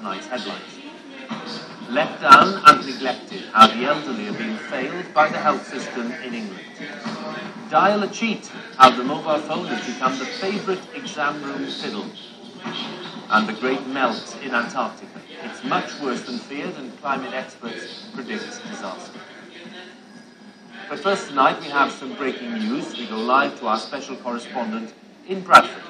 tonight's headlines. Left down and neglected, how the elderly are being failed by the health system in England. Dial a cheat, how the mobile phone has become the favourite exam room fiddle. And the great melt in Antarctica. It's much worse than feared, and climate experts predict disaster. But first tonight we have some breaking news. We go live to our special correspondent in Bradford.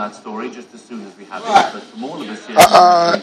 on that story just as soon as we have it. But from all of us here, Uh,